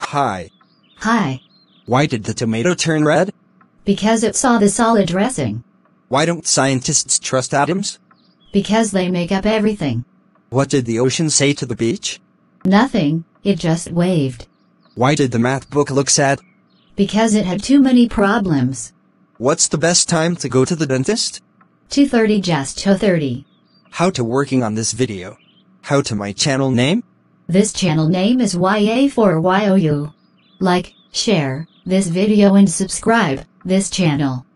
Hi. Hi. Why did the tomato turn red? Because it saw the solid dressing. Why don't scientists trust atoms? Because they make up everything. What did the ocean say to the beach? Nothing, it just waved. Why did the math book look sad? Because it had too many problems. What's the best time to go to the dentist? 230 just 230. How to working on this video. How to my channel name? This channel name is YA4YOU. Like, share, this video and subscribe, this channel.